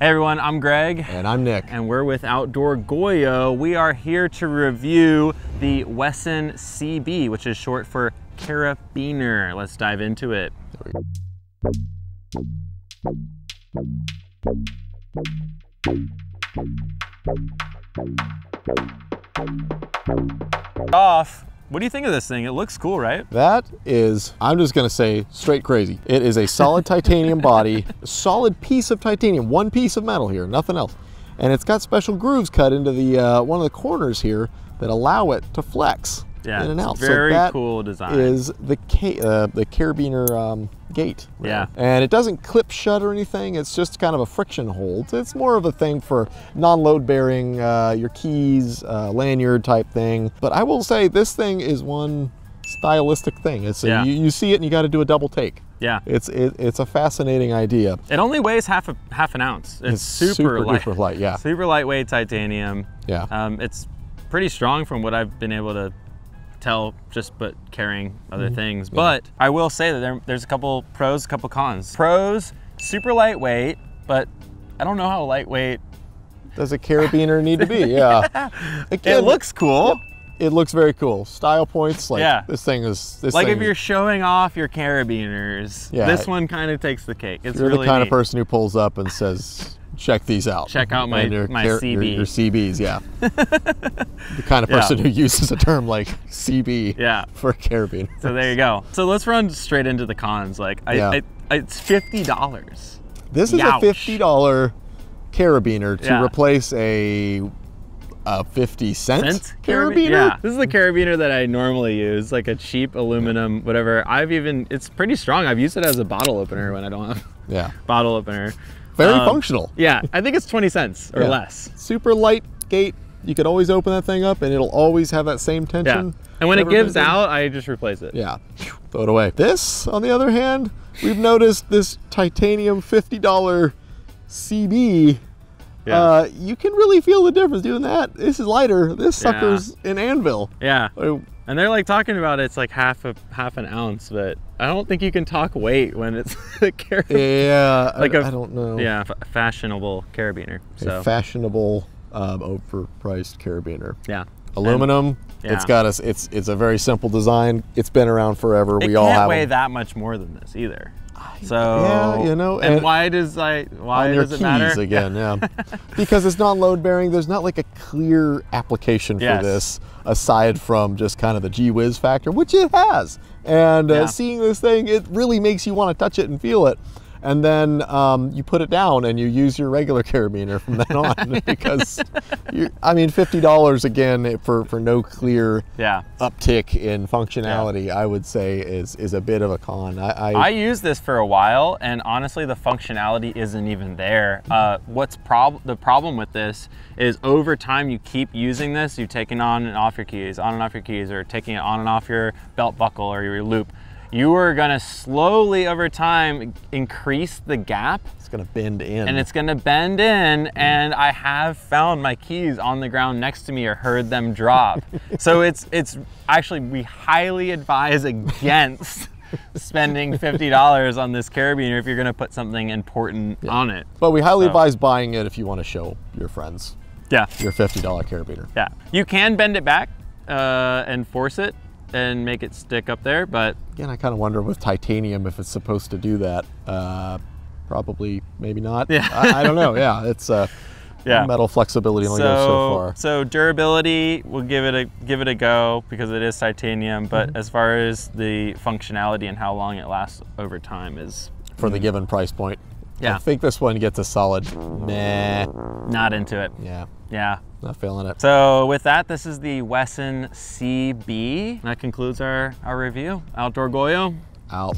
Hey everyone, I'm Greg. And I'm Nick. And we're with Outdoor Goyo. We are here to review the Wesn CB, which is short for Carabiner. Let's dive into it. Off. What do you think of this thing? It looks cool, right? That is, I'm just gonna say straight crazy. It is a solid titanium body, solid piece of titanium, one piece of metal here, nothing else. And it's got special grooves cut into the uh, one of the corners here that allow it to flex yeah, in and out. Very so cool design. Is the uh, the carabiner um, gate. Really. Yeah. And it doesn't clip shut or anything. It's just kind of a friction hold. It's more of a thing for non-load bearing, uh, your keys, uh, lanyard type thing. But I will say this thing is one stylistic thing. It's a, you, you see it and you got to do a double take. Yeah. It's it, it's a fascinating idea. It only weighs half a half an ounce. It's, it's super, super light. duper light. Yeah. Super lightweight titanium. Yeah. Um, it's pretty strong from what I've been able to tell just but carrying other mm -hmm. things. Yeah. But I will say that there, there's a couple pros, a couple cons. Pros, super lightweight, but I don't know how lightweight does a carabiner need to be. Yeah. Again, it looks cool. Yep it looks very cool. Style points, like yeah. this thing is this like thing if you're showing off your carabiners, yeah, this one kind of takes the cake. It's you're really the kind neat. of person who pulls up and says, check these out. Check out my, your, my CB. Your, your, CBs, yeah. the kind of person yeah. who uses a term like CB yeah. for carabiner. So there you go. So let's run straight into the cons. Like, I, yeah. I, it's $50. This is Youch. a $50 carabiner to yeah. replace a a 50 cent, cent carabiner? Yeah, this is the carabiner that I normally use, like a cheap aluminum, whatever. I've even, it's pretty strong. I've used it as a bottle opener when I don't have yeah. bottle opener. Very um, functional. Yeah, I think it's 20 cents or yeah. less. Super light gate. You could always open that thing up and it'll always have that same tension. Yeah. And when it gives out, I just replace it. Yeah, throw it away. This, on the other hand, we've noticed this titanium $50 CB yeah. Uh, you can really feel the difference doing that. This is lighter. This sucker's yeah. an anvil. Yeah. And they're like talking about it's like half a half an ounce, but I don't think you can talk weight when it's a carabiner. Yeah, like I, a, I don't know. Yeah, fashionable carabiner. So a fashionable, um, overpriced carabiner. Yeah. Aluminum. And, yeah. It's got us. It's it's a very simple design. It's been around forever. It we all have. Weigh them. that much more than this either. So yeah, you know, and, and why does I why does it matter? again? Yeah, because it's not load bearing. There's not like a clear application for yes. this aside from just kind of the gee whiz factor, which it has. And uh, yeah. seeing this thing, it really makes you want to touch it and feel it and then um, you put it down and you use your regular carabiner from then on because you, I mean fifty dollars again for for no clear yeah. uptick in functionality yeah. I would say is is a bit of a con. I, I, I used this for a while and honestly the functionality isn't even there. Uh, what's prob the problem with this is over time you keep using this, you're taking on and off your keys, on and off your keys, or taking it on and off your belt buckle or your loop you are gonna slowly over time increase the gap. It's gonna bend in. And it's gonna bend in and I have found my keys on the ground next to me or heard them drop. so it's, it's actually, we highly advise against spending $50 on this carabiner if you're gonna put something important yeah. on it. But we highly so. advise buying it if you wanna show your friends. Yeah. Your $50 carabiner. Yeah. You can bend it back uh, and force it and make it stick up there, but... Again, I kind of wonder with titanium if it's supposed to do that. Uh, probably, maybe not. Yeah. I, I don't know, yeah, it's... Uh, yeah. metal flexibility only so, goes so far. So durability, we'll give it a give it a go because it is titanium. But mm -hmm. as far as the functionality and how long it lasts over time is for the given price point. Yeah. I think this one gets a solid meh. Not into it. Yeah. Yeah. Not feeling it. So with that, this is the Wesn CB. That concludes our, our review. Outdoor Goyo. Out.